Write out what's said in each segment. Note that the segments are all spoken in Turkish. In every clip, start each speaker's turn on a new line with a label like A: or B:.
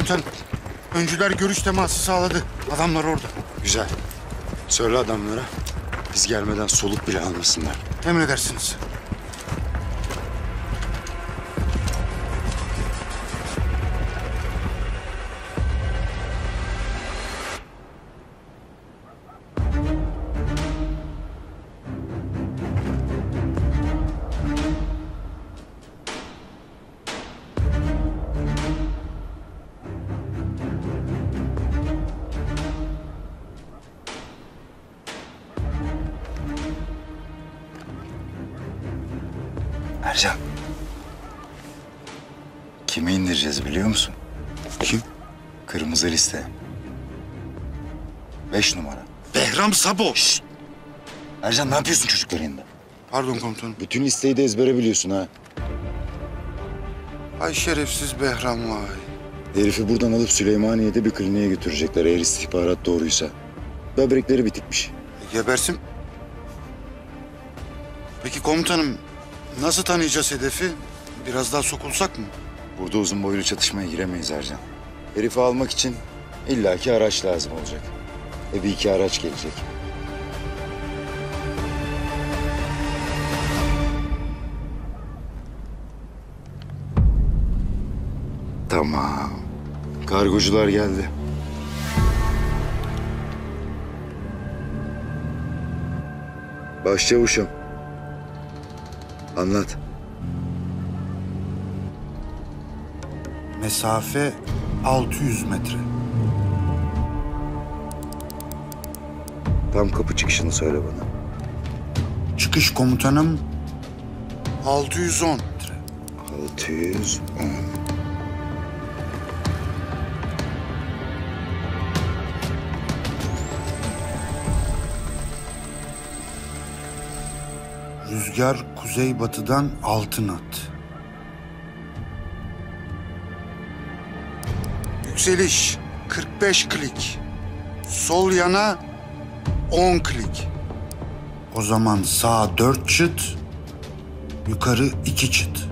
A: Komutan, öncüler görüş teması sağladı. Adamlar orada.
B: Güzel. Söyle adamlara. Biz gelmeden soluk bile almasınlar.
A: Emredersiniz.
B: Ercan. Kimi indireceğiz biliyor musun?
A: Kim?
B: Kırmızı liste. Beş numara.
A: Behram Sabo.
B: Ercan ne yapıyorsun çocukların yanında?
A: Pardon komutanım.
B: Bütün listeyi de ezbere biliyorsun ha.
A: Ay şerefsiz Behram vay.
B: Herifi buradan alıp Süleymaniye'de bir kliniğe götürecekler eğer istihbarat doğruysa. Böbrekleri bitikmiş.
A: Gebersin. Peki komutanım, nasıl tanıyacağız hedefi? Biraz daha sokulsak mı?
B: Burada uzun boylu çatışmaya giremeyiz Ercan. Herifi almak için illaki araç lazım olacak. E bir iki araç gelecek. Tamam. Kargocular geldi. Başçavuşum. Anlat.
A: Mesafe 600 metre.
B: Tam kapı çıkışını söyle bana.
A: Çıkış komutanım 610 metre.
B: 610.
A: Rüzgar kuzeybatıdan 6 knot. Yükseliş 45 klik. Sol yana 10 klik. O zaman sağ 4 çıt, yukarı 2 çıt.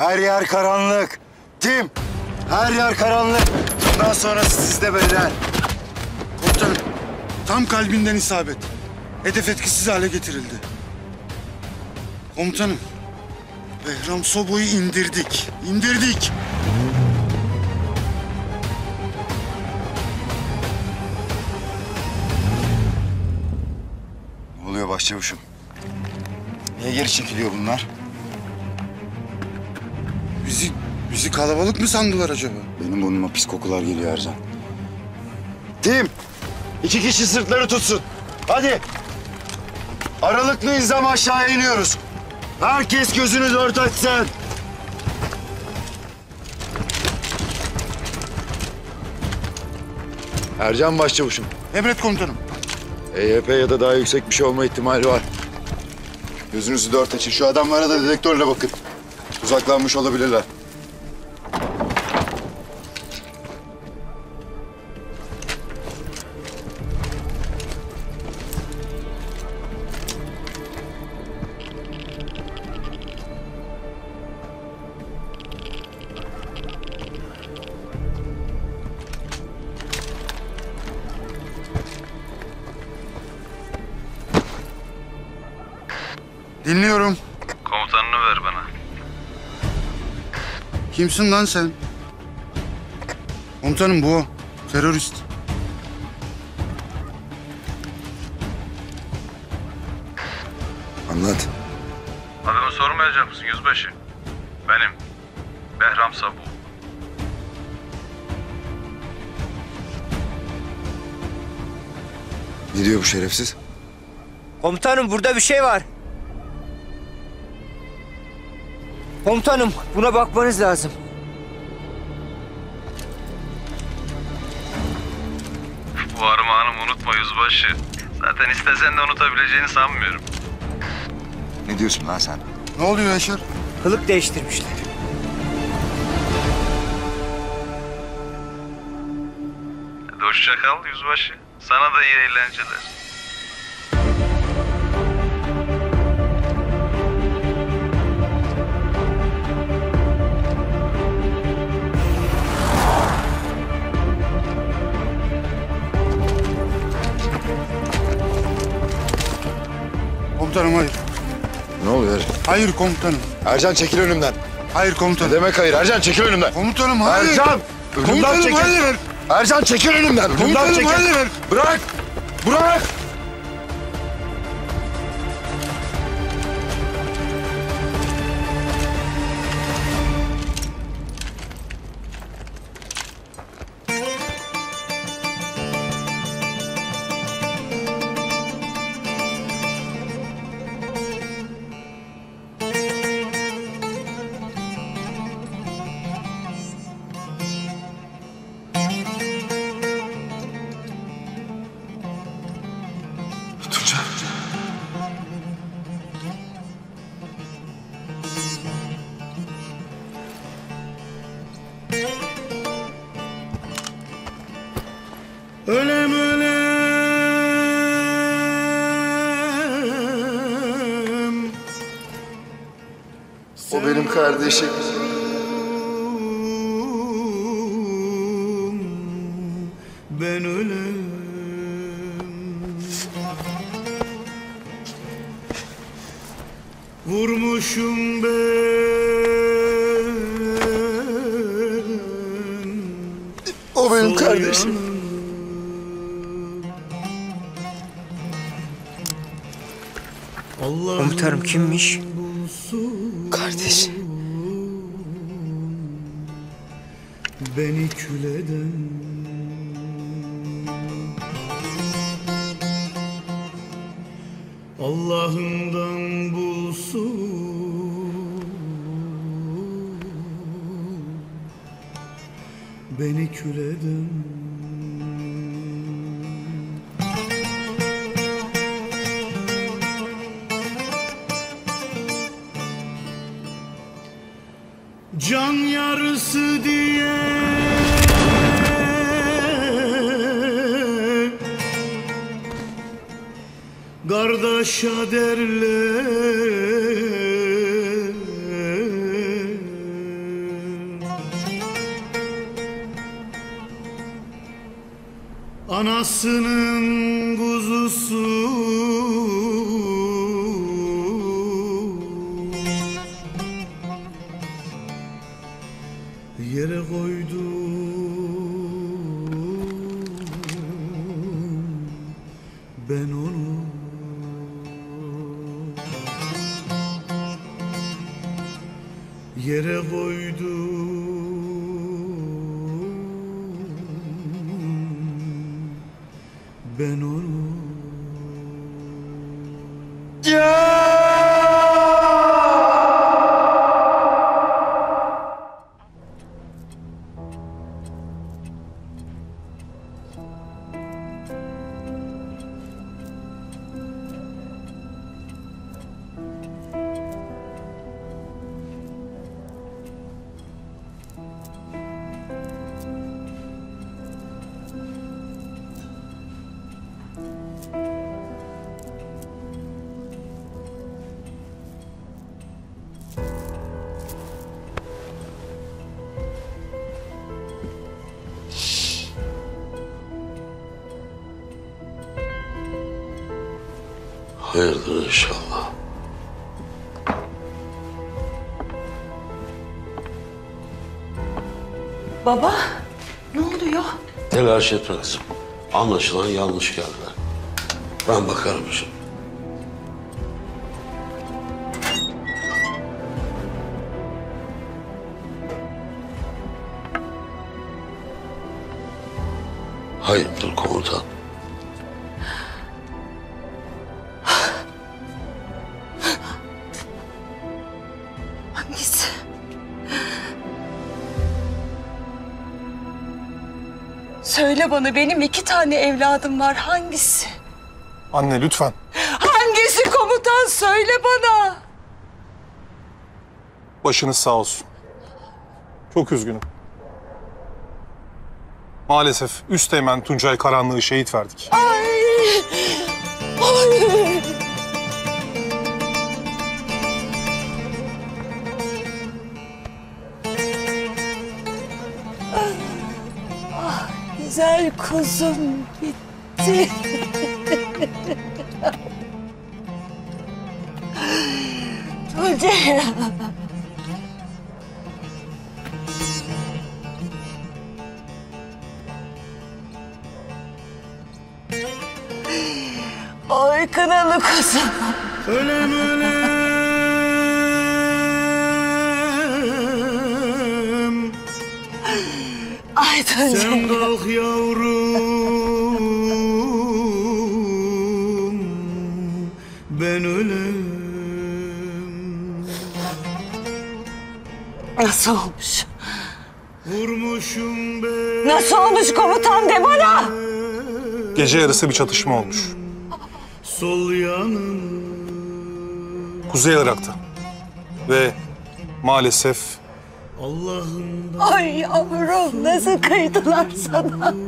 B: Her yer karanlık. Tim, her yer karanlık. Bundan sonrası sizde beyler.
A: Komutanım, tam kalbinden isabet. Hedef etkisiz hale getirildi. Komutanım, Behram Sobo'yu indirdik. İndirdik.
B: Ne oluyor başçavuşum? Niye geri çekiliyor bunlar?
A: Bizi, bizi kalabalık mı sandılar acaba?
B: Benim burnuma pis kokular geliyor Ercan. Tim, iki kişi sırtları tutsun. Hadi. Aralıklı izlem aşağıya iniyoruz. Herkes gözünü dört açsın. Ercan başçavuşum.
A: Emret komutanım.
B: EYP ya da daha yüksek bir şey olma ihtimali var. Gözünüzü dört açın. Şu adamlara da dedektörle bakın. Uzaklanmış olabilirler.
A: Dinliyorum. Kimsin lan sen? Komutanım bu o. Terörist.
B: Anlat.
C: Adını sormayacak mısın yüzbaşı? Benim. Behram Sabu.
B: Ne diyor bu şerefsiz?
D: Komutanım burada bir şey var. Komutanım buna bakmanız lazım.
C: Bu armağanımı unutma yüzbaşı. Zaten istesen de unutabileceğini sanmıyorum.
B: Ne diyorsun lan sen?
E: Ne oluyor Yaşar?
D: Kılık değiştirmişler.
C: Hoşça kal yüzbaşı. Sana da iyi eğlenceler.
E: Komutanım hayır.
B: Ne oluyor?
E: Hayır komutanım.
B: Ercan çekil önümden.
E: Hayır
B: Ne
E: komutanım.
B: demek hayır? Ercan çekil önümden.
E: Komutanım hayır.
B: Ercan! Önümden
E: Komutanım
B: çekil.
E: hayır.
B: Ercan çekil önümden. Önümden
E: Komutanım
B: çekil.
E: hayır.
B: Bırak! Bırak! Kardeşim.
E: Ben ölem. Vurmuşum ben.
B: O benim kardeşim.
D: Komutanım kimmiş?
E: Beni küleden Allah'ından bulsun. Beni küleden Can yarısı diye Kardeşa derler. Anasının kuzusu. Yere koydu. Ben onu yere koydu ben onu
F: Hayırdır inşallah.
G: Baba, ne oluyor?
F: Telaş etme kızım. Anlaşılan yanlış geldiler. Ben bakarım şimdi. Hayırdır komutan?
G: Söyle bana benim iki tane evladım var. Hangisi?
H: Anne lütfen.
G: Hangisi komutan? söyle bana.
H: Başınız sağ olsun. Çok üzgünüm. Maalesef Üsteğmen Tuncay Karanlık'ı şehit verdik.
G: Ay. Güzel kuzum gitti. Tuncay. Ay kınalı kuzum.
E: Ölem yavrum Ben ölem
G: Nasıl olmuş?
E: Vurmuşum ben
G: Nasıl olmuş komutan de bana?
H: Gece yarısı bir çatışma olmuş.
E: Sol yanım
H: Kuzey Irak'ta. Ve maalesef
E: Allah'ım
G: Ay yavrum nasıl kıydılar sana?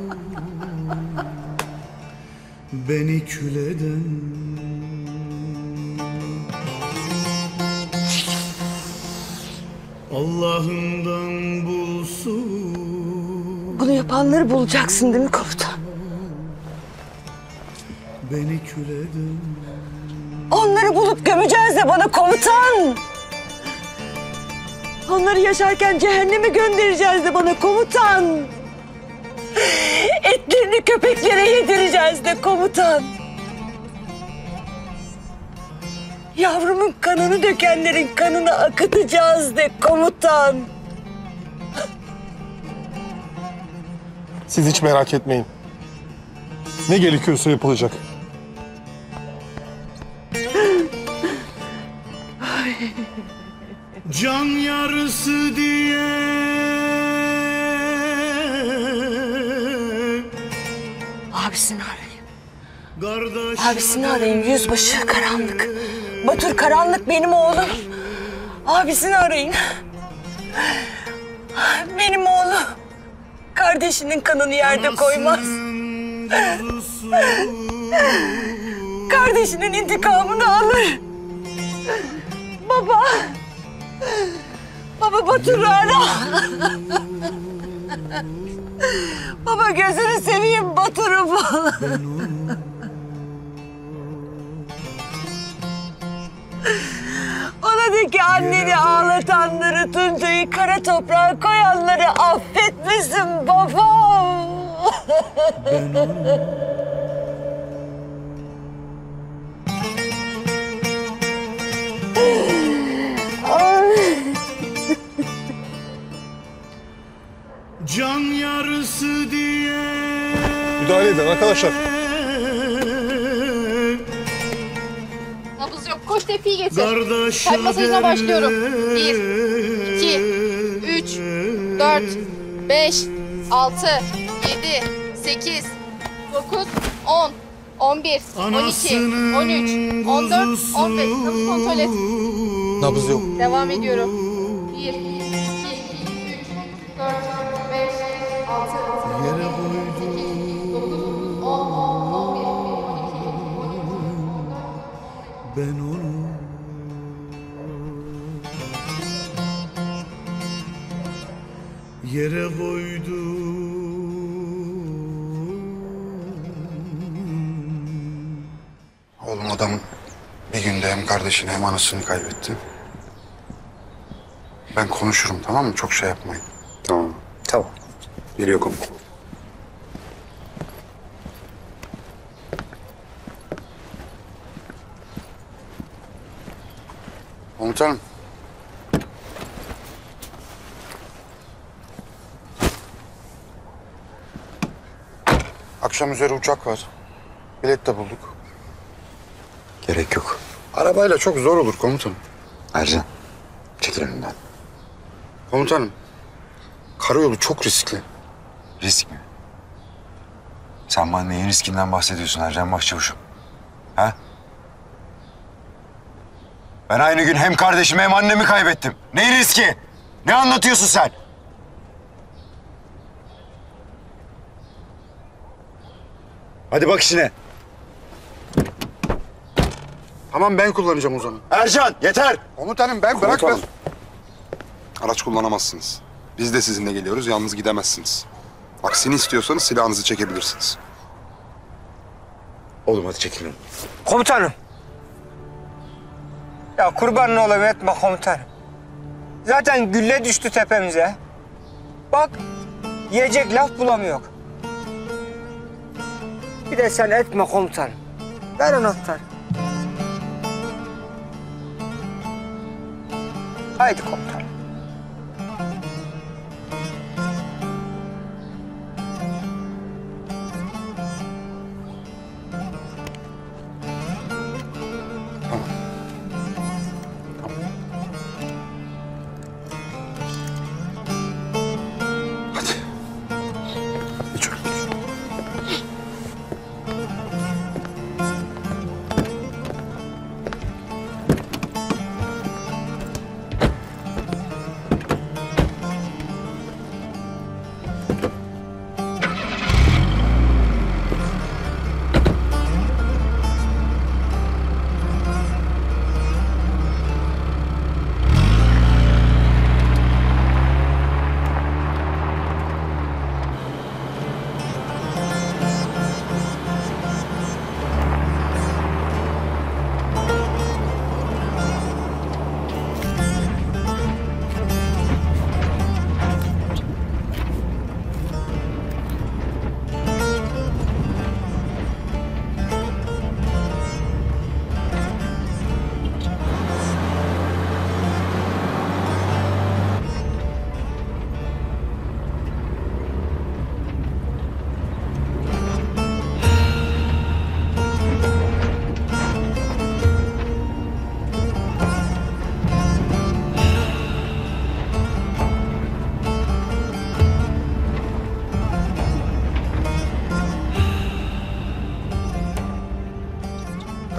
E: beni kül eden Allah'ından bulsun
G: Bunu yapanları bulacaksın değil mi komutan?
E: beni kül eden
G: Onları bulup gömeceğiz de bana komutan. Onları yaşarken cehenneme göndereceğiz de bana komutan. Etlerini köpeklere yedireceğiz de komutan. Yavrumun kanını dökenlerin kanını akıtacağız de komutan.
H: siz hiç merak etmeyin. Ne gerekiyorsa yapılacak.
G: Abisini arayayım. Abisini arayayım yüzbaşı karanlık. Batur karanlık benim oğlum. Abisini arayın. Benim oğlum. Kardeşinin kanını yerde koymaz. Kardeşinin intikamını alır. Baba. Baba Batur'u ara. Baba gözünü seveyim Batur'u bul. Ona de ki anneni ağlatanları, Tuncay'ı kara toprağa koyanları affetmesin babam.
E: Can yarısı diye
H: Müdahale edin arkadaşlar.
I: Nabız yok. Koş tepiyi getir.
E: Kardeş
I: Kalp masajına başlıyorum. Bir, iki, üç, dört, beş, altı, yedi, sekiz, dokuz, on, on bir, on iki, on üç, on dört, on beş. Nabız kontrol et.
H: Nabız yok.
I: Devam ediyorum. Bir, iki, üç, dört,
E: Yere
I: üç,
E: ben onu Yere koydum
B: Oğlum adam bir günde hem kardeşini hem anasını kaybetti. Ben konuşurum tamam mı? Çok şey yapmayın. Tamam. Tamam. Geliyor komutan. Komutanım. Akşam üzeri uçak var. Bilet de bulduk.
A: Gerek yok.
B: Arabayla çok zor olur komutanım.
A: Ercan, çekil önümden.
B: Komutanım. Karayolu çok riskli.
A: Risk mi? Sen bana neyin riskinden bahsediyorsun Ercan Başçavuş'um? Ha?
B: Ben aynı gün hem kardeşimi hem annemi kaybettim. Ne riski? Ne anlatıyorsun sen? Hadi bak işine.
E: Tamam ben kullanacağım o zaman.
B: Ercan yeter.
E: Komutanım ben bırak ben.
J: Araç kullanamazsınız. Biz de sizinle geliyoruz, yalnız gidemezsiniz. Aksini istiyorsanız silahınızı çekebilirsiniz.
B: Oğlum hadi çekilin.
D: Komutanım. Ya kurbanın olayım etme komutanım. Zaten gülle düştü tepemize. Bak yiyecek laf bulamıyor. Bir de sen etme komutanım. Ver anahtarı. Haydi komutanım.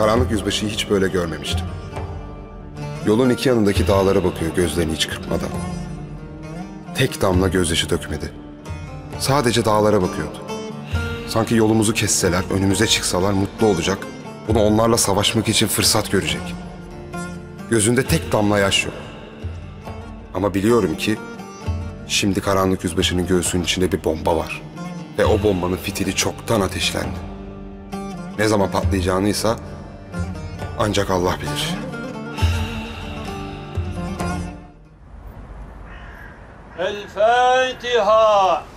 J: Karanlık yüzbaşıyı hiç böyle görmemiştim. Yolun iki yanındaki dağlara bakıyor gözlerini hiç kırpmadan. Tek damla gözyaşı dökmedi. Sadece dağlara bakıyordu. Sanki yolumuzu kesseler, önümüze çıksalar mutlu olacak. Bunu onlarla savaşmak için fırsat görecek. Gözünde tek damla yaş yok. Ama biliyorum ki şimdi karanlık yüzbaşının göğsünün içinde bir bomba var. Ve o bombanın fitili çoktan ateşlendi. Ne zaman patlayacağını ancak Allah bilir.
F: El Fatiha.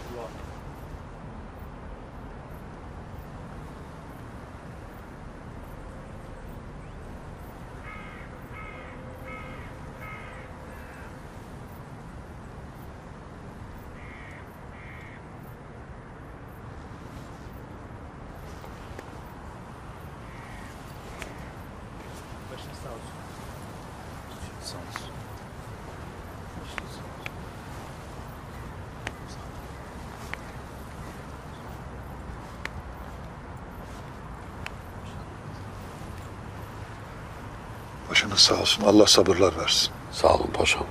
J: Başınız sağ olsun. Allah sabırlar versin.
F: Sağ olun paşam.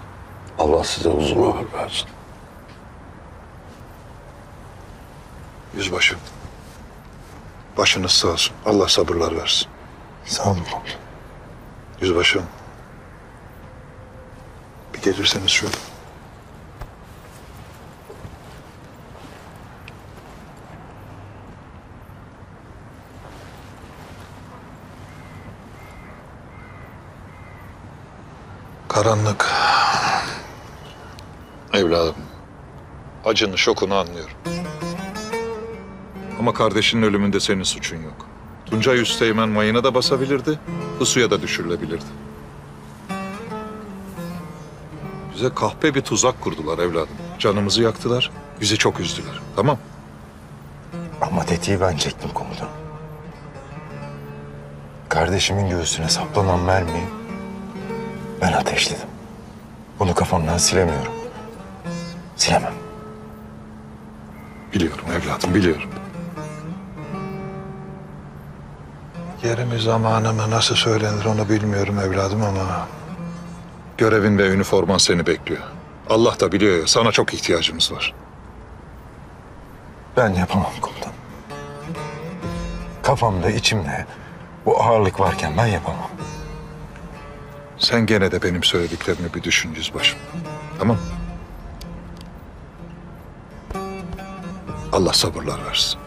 F: Allah size uzun ömür versin.
J: Yüzbaşı. Başınız sağ olsun. Allah sabırlar versin.
B: Sağ olun komutanım.
J: Yüzbaşım. Bir gelirseniz şu.
K: Karanlık. Evladım. Acını, şokunu anlıyorum. Ama kardeşinin ölümünde senin suçun yok. Tuncay Üsteğmen mayına da basabilirdi, pusuya da düşürülebilirdi. Bize kahpe bir tuzak kurdular evladım. Canımızı yaktılar, bizi çok üzdüler. Tamam.
B: Ama tetiği ben çektim komutanım. Kardeşimin göğsüne saplanan mermiyi ben ateşledim. Bunu kafamdan silemiyorum. Silemem.
K: Biliyorum evladım, biliyorum. Yeri mi zamanı mı nasıl söylenir onu bilmiyorum evladım ama... Görevin ve üniforman seni bekliyor. Allah da biliyor ya sana çok ihtiyacımız var.
H: Ben yapamam komutan. Kafamda, içimde bu ağırlık varken ben yapamam.
K: Sen gene de benim söylediklerimi bir düşün yüzbaşım. Tamam Allah sabırlar versin.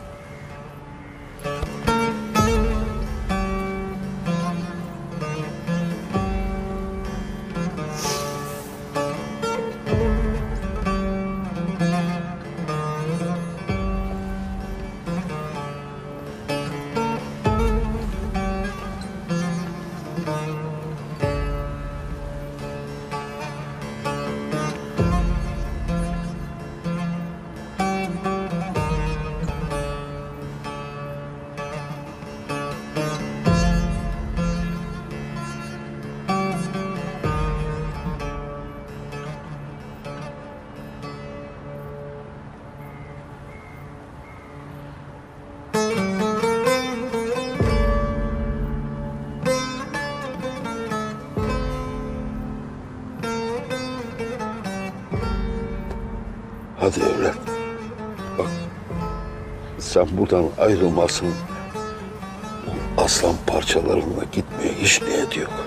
F: Sen buradan ayrılmasın. O aslan parçalarına gitmeye hiç niyet yok.